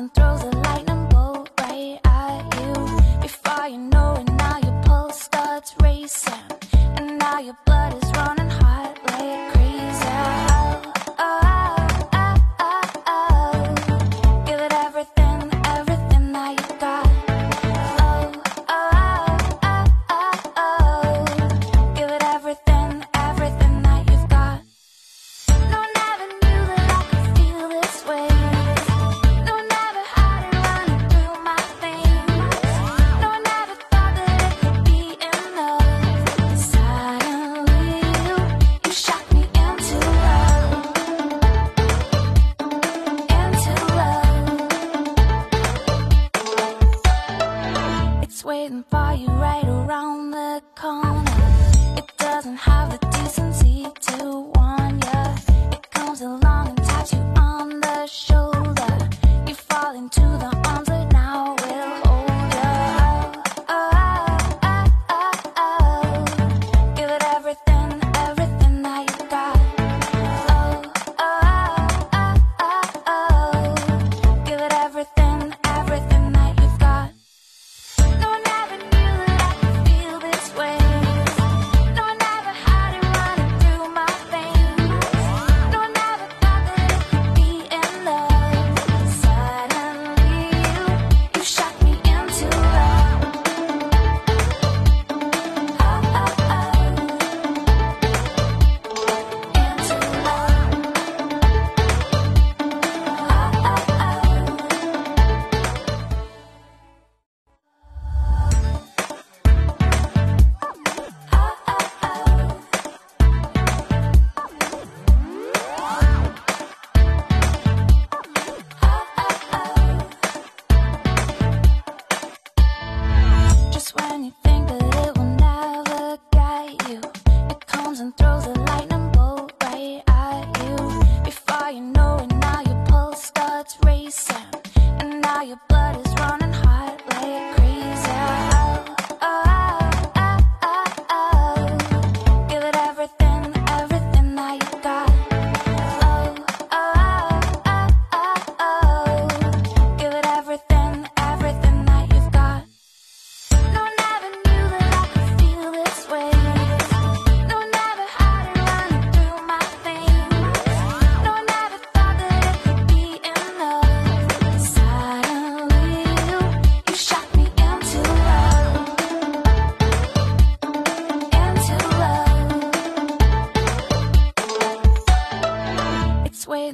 and lightning bolt right at you. Before you know it, now your pulse starts racing, and now your blood is running. It's waiting for you right around the corner. It doesn't have the decency.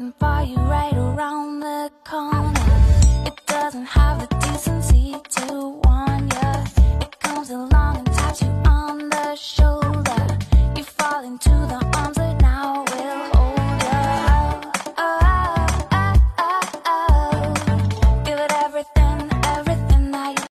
waiting for you right around the corner. It doesn't have the decency to want.